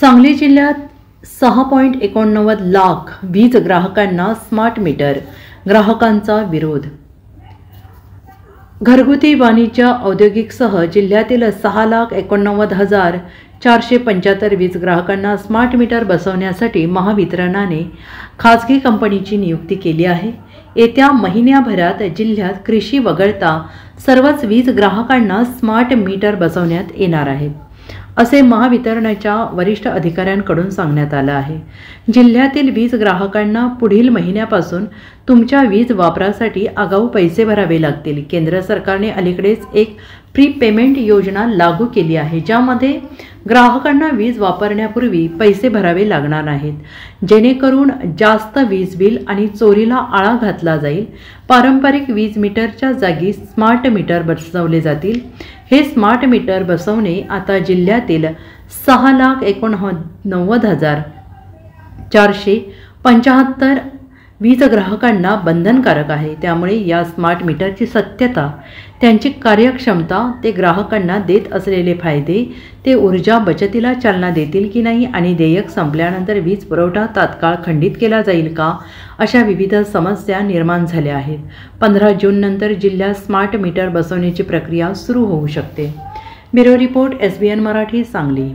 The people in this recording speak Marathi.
सांगली जिल्ह्यात सहा पॉईंट एकोणनव्वद लाख वीज ग्राहकांना स्मार्ट मीटर ग्राहकांचा विरोध. घरगुती वाणिज्य औद्योगिकसह जिल्ह्यातील सहा लाख एकोणनव्वद हजार चारशे पंच्याहत्तर वीज ग्राहकांना स्मार्ट मीटर बसवण्यासाठी महावितरणाने खाजगी कंपनीची नियुक्ती केली आहे. येत्या महिन्याभरात जिल्ह्यात कृषी वगळता सर्वच वीज ग्राहकांना स्मार्ट मीटर बसवण्यात येणार आहेत असे महावितरणाच्या वरिष्ठ अधिकाऱ्यांकडून सांगण्यात आलं आहे. जिल्ह्यातील वीज ग्राहकांना पुढील महिन्यापासून तुमच्या वीज वापरासाठी आगाऊ पैसे भरावे लागतील. केंद्र सरकारने अलीकडेच एक प्री पेमेंट योजना लागू केली आहे ज्यामध्ये ग्राहकांना वीज वापरण्यापूर्वी पैसे भरावे लागणार नाहीत. जेणेकरून जास्त वीज बिल आणि चोरीला आळा घातला जाईल. पारंपरिक वीज मीटरच्या जागी स्मार्ट मीटर बसवले जातील. हे स्मार्ट मीटर बसवणे आता जिल्ह्यातील सहा लाख एकोणनव्वद हजार चारशे पंच्याहत्तर वीज ग्राहकांना बंधनकारक आहे. त्यामुळे या स्मार्ट मीटरची सत्यता त्यांची कार्यक्षमता ते ग्राहकांना देत असलेले फायदे ते ऊर्जा बचतीला चालना देतील की नाही आणि देयक संपल्यानंतर वीज पुरवठा तात्काळ खंडित केला जाईल का अशा विविध समस्या निर्माण झाल्या आहेत. पंधरा जूननंतर जिल्ह्यात स्मार्ट मीटर बसवण्याची प्रक्रिया सुरू होऊ शकते. Bureau report S B N Marathi Sangli.